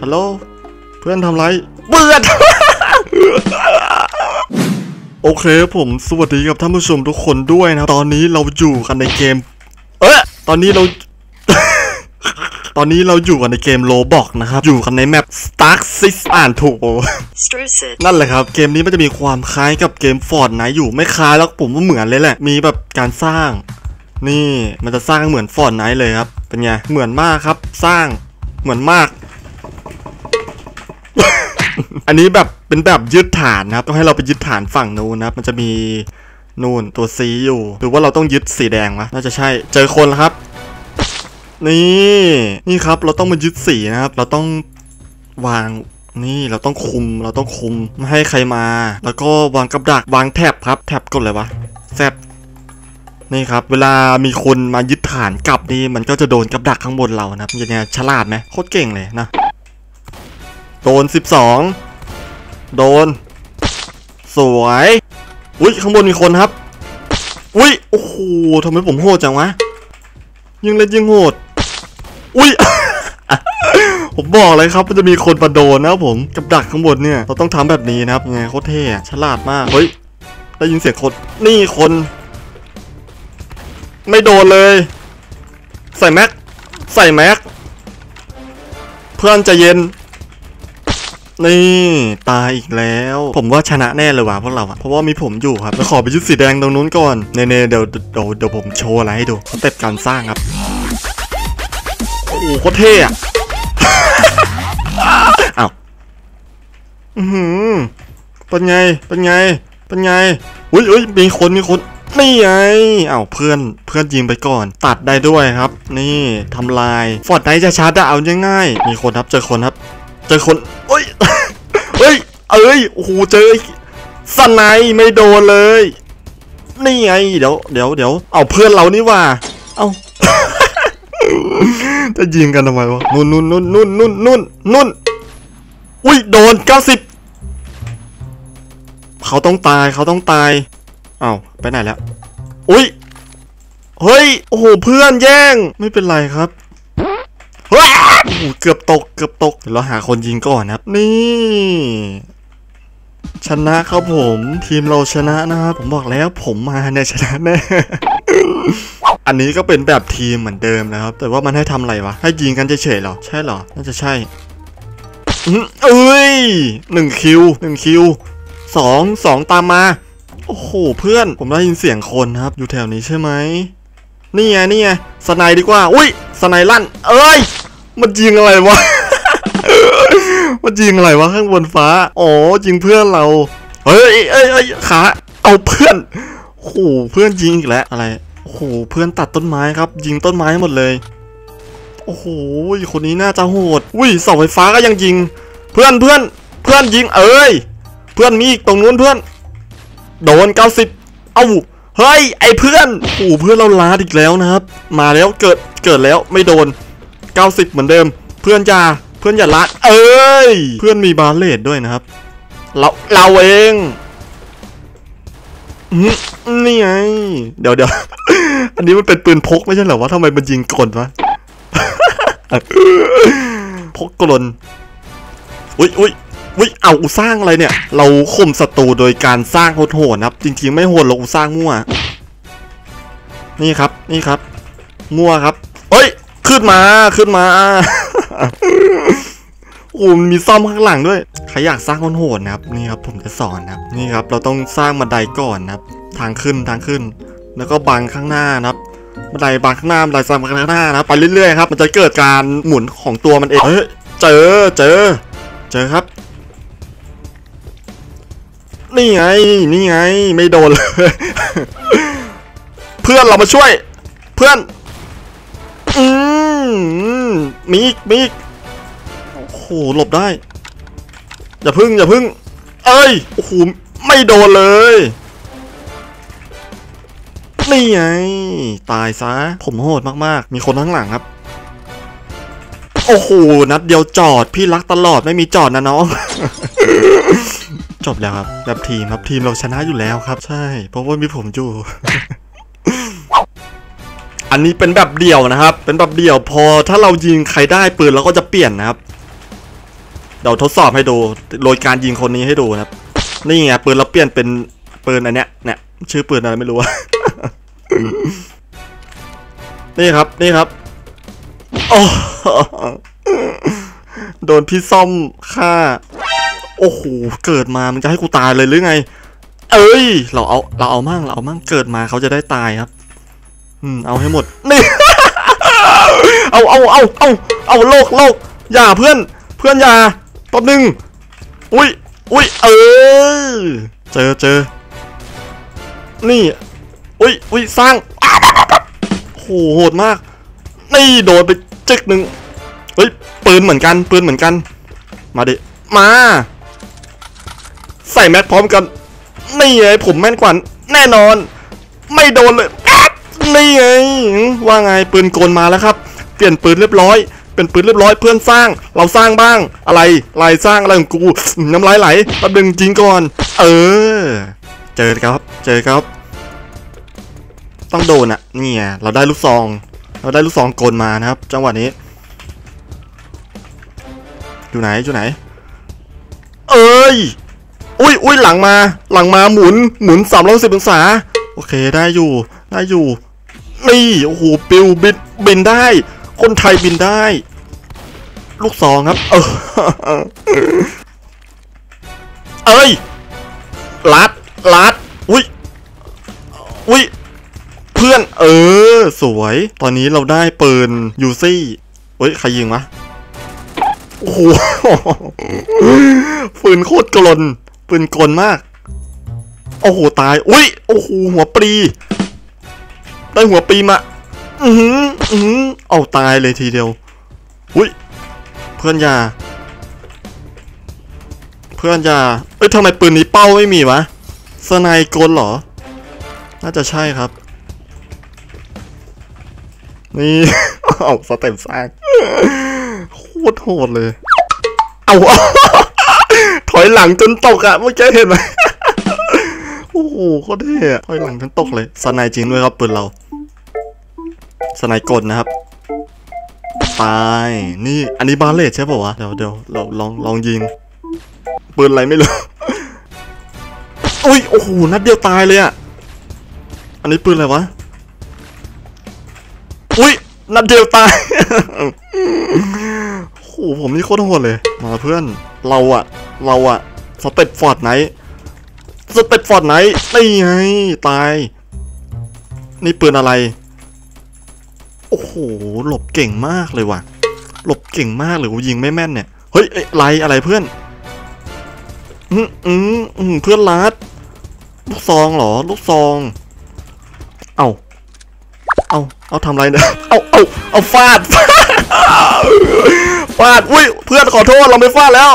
ฮัลโหล เพื่อนทำไร เบื่อโอเคผมสวัสดีกับท่านผู้ชมทุกคนด้วยนะครับตอนนี้เราอยู่กันในเกม เอ๊ะตอนนี้เรา ตอนนี้เราอยู่กันในเกม Roblox นะครับ อยู่กันใน map Stark Six อ่านถูกโอ้ Strucid. นั่นแหละครับ เกมนี้มันจะมีความคล้ายกับเกม Fortnite อยู่ไม่คล้ายแล้วผมว่าเหมือนเลยแหละ มีแบบการสร้าง นี่มันจะสร้างเหมือน Fortnite เลยครับ เป็นไง เหมือนมากครับ สร้าง เหมือนมาก อันนี้แบบเป็นแบบยึดฐานนะครับ ต้องให้เราไปยึดฐานฝั่งนู้นนะครับ มันจะมีนู่นตัวซีอยู่ หรือว่าเราต้องยึดสีแดงวะน่าจะใช่เจอคนแล้วครับ นี่นี่ครับเราต้องมายึดสีนะครับ เราต้องวางนี่เราต้องคุมเราต้องคุมไม่ให้ใครมา แล้วก็วางกับดักวางแท็บครับ แท็บกดเลยวะแซบนี่ครับ เวลามีคนมายึดฐานกลับนี่มันก็จะโดนกับดักข้างบนเรานะครับยังไงฉลาดไหมโคตรเก่งเลยนะ โดน 12 โดน สวย อุ้ยข้างบนมีคนครับ อุ้ย โอ้โหทำไมผมโหดจังวะ ยิงเล่นยิงโหด อุ้ย ผมบอกเลยครับมันจะมีคนมาโดนนะผม กับดักข้างบนเนี่ย เราต้องทำแบบนี้นะครับไงโคตรเท่ฉลาดมาก เฮ้ย ได้ยินเสียงคน นี่คน ไม่โดนเลย ใส่แม็ก ใส่แม็ก เพื่อนใจะเย็น นี่ตายอีกแล้ว ผมว่าชนะแน่เลยว่ะพวกเราอะเพราะว่ามีผมอยู่ครับแล้วขอไปยึดสีแดงตรงนู้นก่อนเน่เดี๋ยวเดี๋ยวเดี๋ยวผมโชว์อะไรให้ดูสเต็ปการสร้างครับโอ้โหโคตรเท่อะอ้าวอือหือเป็นไงเป็นไงเป็นไงอุ้ยอุ้ยมีคนมีคนนี่ไงอ้าวเพื่อนเพื่อนยิงไปก่อน ตัดได้ด้วยครับ นี่ทำลาย Fortnite จะชาร์จเอาง่ายๆมีคนครับเจอคนครับ เจอคนเอ้ยเฮ้ย เอ้ย โอ้โห เจอ snipe ไม่โดนเลย นี่ไง เดี๋ยว เดี๋ยว เดี๋ยว เอาเพื่อนเรานี่ว่า เอาจะยิงกันทำไมวะ นุ่นนุ่นนุ่นนุ่นนุ่นนุ่นนุ่นอุ้ย โดนเก้าสิบเขาต้องตายเขาต้องตาย เอ้าไปไหนแล้ว อุ้ย เฮ้ย โอ้โห เพื่อนแย่ง ไม่เป็นไรครับ โอ้โหเกือบตกเกือบตกเดี๋ยวเราหาคนยิงก่อนนะครับ นี่ ชนะครับผม ทีมเราชนะนะครับผมบอกแล้วผมมาเนี่ยชนะแน่อันนี้ก็เป็นแบบทีมเหมือนเดิมนะครับ แต่ว่ามันให้ทำอะไรวะ ให้ยิงกันเฉยๆเหรอ ใช่เหรอ น่าจะใช่เอ้ยหนึ่งคิวหนึ่งคิวสองสองตามมา โอ้โห เพื่อน ผมได้ยินเสียงคนครับ อยู่แถวนี้ใช่ไหมนี่ไงนี่ไง snipe ดีกว่า อุ้ย snipe ลั่น เอ้ย มันยิงอะไรวะ มันยิงอะไรวะข้างบนฟ้า อ๋อยิงเพื่อนเรา เฮ้ยเอ้ยเอ้ยขาเอาเพื่อนโอ้โหเพื่อนยิงอีกแล้วอะไรโอ้โหเพื่อนตัดต้นไม้ครับ ยิงต้นไม้หมดเลย โอ้โหคนนี้น่าจะโหดอุ้ยเสาไฟฟ้าก็ยังยิง เพื่อนเพื่อนเพื่อนยิงเอ้ย เพื่อนมีอีกตรงนู้นเพื่อน โดน90เอ้าเฮ้ยไอเพื่อนโอ้โหเพื่อนเราลาดอีกแล้วนะครับ มาแล้วเกิดเกิดแล้วไม่โดน 90 เหมือนเดิม เพื่อนอย่าเพื่อนอย่าลาดเอ้ย เพื่อนมีบาเลตด้วยนะครับ เราเราเองนี่ไง เดี๋ยวเดี๋ยวอันนี้มันเป็นปืนพกไม่ใช่เหรอวะทำไมมันยิงกลนวะพกกลนอุ้ยอุ้ยอุ้ยเอาสร้างอะไรเนี่ย เราข่มศัตรูโดยการสร้างโหดๆนะครับ จริงๆ ไม่โหดหรอกกูสร้างมั่ว นี่ครับ นี่ครับ มั่วครับเฮ้ยขึ้ นมาขึ้นมา โอ้มันมีซ่อมข้างหลังด้วย ใครอยากสร้างโหดนะครับ นี่ครับผมจะสอนนะครับ นี่ครับ เราต้องสร้างบันไดก่อนนะครับ ทางขึ้นทางขึ้น แล้วก็บังข้างหน้านะครับบันไดบังข้างหน้าบันไดสร้างบังข้างหน้านะครับไปเรื่อยๆครับ มันจะเกิดการหมุนของตัวมันเอง เฮ้ย เจอเจอ เจอครับ นี่ไง นี่ไง ไม่โดนเลย เพื่อนเรามาช่วย เพื่อน มีอีกมีอีกโอ้โหหลบได้ อย่าพึ่งอย่าพึ่ง เอ้ยโอ้โหไม่โดนเลยนี่ไงตายซะ ผมโหดมากๆ มีคนข้างหลังครับ โอ้โห นัดเดียวจอด พี่รักตลอดไม่มีจอดนะน้อง จบแล้วครับแบบทีมครับทีมเราชนะอยู่แล้วครับ ใช่ เพราะว่ามีผมอยู่ อันนี้เป็นแบบเดี่ยวนะครับ เป็นแบบเดี่ยวพอถ้าเรายิงใครได้ปืนเราก็จะเปลี่ยนนะครับ เดี๋ยวทดสอบให้ดูโดยการยิงคนนี้ให้ดูนะครับ นี่ไงปืนเราเปลี่ยนเป็นปืนอันเนี้ยเนี่ยชื่อปืนอะไรไม่รู้นี่ครับนี่ครับโอ้โดนพี่ซ่อมฆ่า โอ้โหเกิดมามันจะให้กูตายเลยหรือไง เอ้ย เราเอาเราเอามั่งเราเอามั่งเกิดมาเขาจะได้ตายครับ อืมเอาให้หมดนี่เอาเอาเอาเอาเอาโลกโลกอย่าเพื่อนเพื่อนอย่าแป๊บนึงอุ้ยอุ้ยเออเจอเจอนี่อุ้ยอุ้ยสร้างโหโหดมาก นี่โดนไปจึกหนึ่งเฮ้ยปืนเหมือนกันปืนเหมือนกัน มาดิมา ใส่แม็กพร้อมกันนี่ไงผมแม่นกว่าแน่นอน ไม่โดนเลย นี่ไงว่าไงปืนโกลมาแล้วครับ เปลี่ยนปืนเรียบร้อย เป็นปืนเรียบร้อยเพื่อนสร้าง เราสร้างบ้าง อะไรลายสร้างอะไรของกู น้ำลายไหลแป๊บนึงจริงก่อน เออ เจอครับ เจอครับ ต้องโดนอะนี่ไงเราได้ลูกซอง เราได้ลูกซองโกลมานะครับ จังหวะนี้ อยู่ไหนอยู่ไหน เอ้ยอุ้ยอุ้ยหลังมา หลังมาหมุน หมุนสามร้อยสิบองศา โอเค ได้อยู่ ได้อยู่ นี่โอ้โหปิวบินบินได้ คนไทยบินได้ ลูกซองครับ เออเอ้ยลัดลัดอุ้ยอุ้ยเพื่อน เออ สวย ตอนนี้เราได้ปืนยูซี่เฮ้ย ใครยิงวะโอ้โหปืนโคตรกลนปืนกลนมาก โอ้โห ตาย อุ้ย โอ้โห หัวปรี ได้หัวปีมาอือหืออือหือเอาตายเลยทีเดียวอุ้ยเพื่อนยา เพื่อนยาเอ้ยทำไมปืนนี้เป้าไม่มีวะ snipe กลเหรอ น่าจะใช่ครับ นี่เอา step สร้างโคตรโหดเลย เอาถอยหลังจนตกอะเมื่อกี้เห็นไหมโอ้โหโคตรเท่ถอยหลังจนตกเลย snipe จริงด้วยครับปืนเรา snipe กลนะครับ ตาย นี่อันนี้ Barrett ใช่ป่าวะ เดี๋ยวเดี๋ยวเราลองลองยิง ปืนอะไรไม่รู้ อุ้ย โอ้โห นัดเดียวตายเลยอะอันนี้ปืนอะไรวะ อุ้ย นัดเดียวตาย โอ้โห ผมนี่โคตรโหดเลย มาเพื่อน เราอะเราอะ step Fortnite step Fortnite นี่ไงตาย นี่ปืนอะไร โอ้โห หลบเก่งมากเลยว่ะ หลบเก่งมากเลยกูยิงไม่แม่นเนี่ย เฮ้ยไรอะไรเพื่อน อืมอืมเพื่อนรัด ลูกซองเหรอ ลูกซอง เอาเอาเอาทำไรเนี่ยเอาเอาเอาฟาด ฟาด อุ้ย เพื่อนขอโทษเราไม่ฟาดแล้ว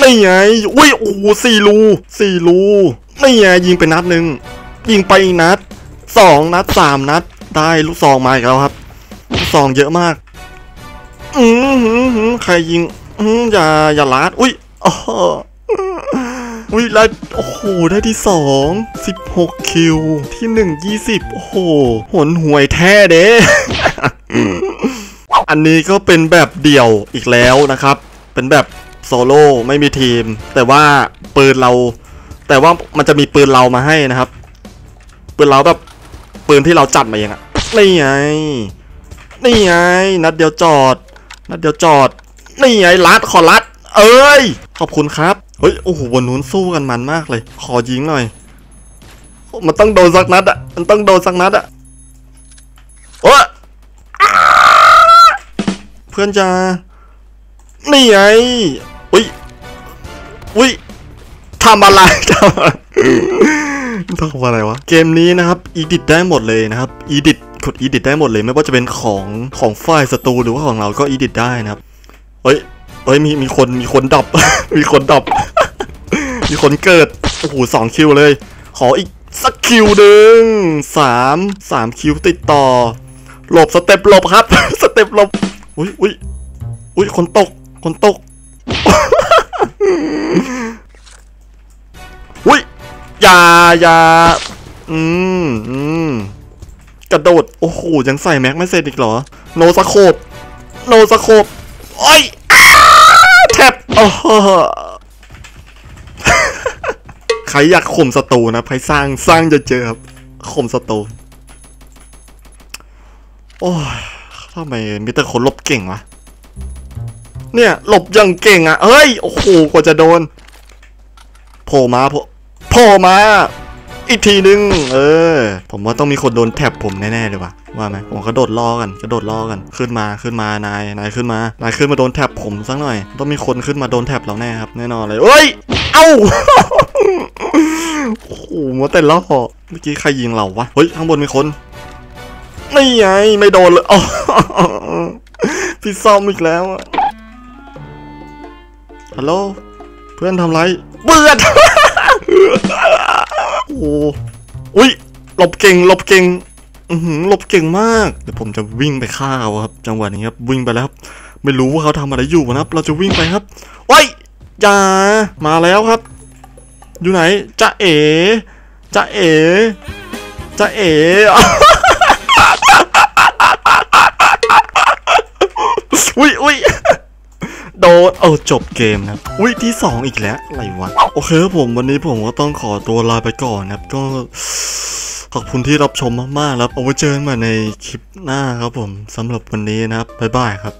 นี่ไง อุ้ย โอ้โหสี่รูสี่รูนี่ไงยิงไปนัดหนึ่ง ยิงไปอีกนัดสองนัดสามนัด ได้ลูกซองมาอีกแล้วครับ ลูกซองเยอะมากอืมหืมหืมใครยิง อืมอย่าอย่าลาด อุ้ยอ๋ออุ้ยแล้วโอ้โห ได้ที่สองสิบหกคิว ที่หนึ่งยี่สิบโอ้โหหนหวยแท้เด้อันนี้ก็เป็นแบบเดี่ยวอีกแล้วนะครับ เป็นแบบโซโล่ไม่มีทีม แต่ว่าปืนเรา แต่ว่ามันจะมีปืนเรามาให้นะครับ ปืนเราแบบปืนที่เราจัดมาเองอะ นี่ไง นี่ไง นัดเดียวจอด นัดเดียวจอด นี่ไงลัดขอลัด เอ้ย ขอบคุณครับ เฮ้ย โอ้โห บนนู้นสู้กันมันมากเลย ขอยิงหน่อย มันต้องโดนสักนัดอะมันต้องโดนสักนัดอะโอ้เพื่อนจ้านี่ไง อุ้ย อุ้ยทำอะไรทำอะไรทำอะไรวะ เกมนี้นะครับ edit ได้หมดเลยนะครับ edit กด edit ได้หมดเลย ไม่ว่าจะเป็นของของฝ่ายศัตรูหรือว่าของเราก็ edit ได้นะครับเฮ้ยเฮ้ยมีมีคนมีคนดับ มีคนดับ มีคนเกิดโอ้โหสองคิวเลย ขออีกสักคิวหนึ่งสามสามคิวติดต่อหลบสเต็ปหลบครับ สเต็ปหลบอุ้ยอุ้ยอุ้ยคนตกคนตกอุ้ยอย่าอย่าอืมอืม กระโดด โอ้โห ยังใส่แม็กไม่เสร็จอีกเหรอ โนสโคปโนสโคปโอ้ยอแทบโอ้โหใครอยากข่มศัตรูนะ ใครสร้างสร้างจะเจอครับ ข่มศัตรูโอ้ยทำไมมีแต่คนหลบเก่งวะ เนี่ย หลบอย่างเก่งอะ เฮ้ย โอ้โห กว่าจะโดน โผล่มาโผล่มา อีกทีนึง เออ ผมว่าต้องมีคนโดนแท็บผมแน่ๆเลยว่ะว่าไหมผมกระโดดล่อกันกระโดดล่อกันขึ้นมาขึ้นมานายนายขึ้นมานายขึ้นมาโดนแท็บผมสักหน่อย ต้องมีคนขึ้นมาโดนแท็บเราแน่ครับแน่นอนเลยเอ้ยเอ้าโอ้โหมัวแต่ล่อเมื่อกี้ใครยิงเราวะเฮ้ยข้างบนมีคนนี่ไงไม่โดนเลยอ๋อพี่ซ่อมอีกแล้วฮัลโหลเพื่อนทำไรเบื่อ หลบเก่งหลบเก่งอืหลบเก่งมาก เดี๋ยวผมจะวิ่งไปฆ่าเขาครับ จังหวะนี้ครับวิ่งไปแล้วครับไม่รู้ว่าเขาทำอะไรอยู่นะครับ เราจะวิ่งไปครับโอ้ยอย่ามาแล้วครับ อยู่ไหนจะเอ๋จะเอ๋จะเอ๋อุ้ยอุ้ยโดนเอาจบเกมนะอุ้ยที่ 2 อีกแล้ว อะไรวะ โอเคครับผมวันนี้ผมก็ต้องขอตัวลาไปก่อนนะครับ ก็ ขอบคุณที่รับชมมากๆครับเอาไว้เจอกันใหม่ในคลิปหน้าครับผมสำหรับวันนี้นะครับบ๊ายบายครับ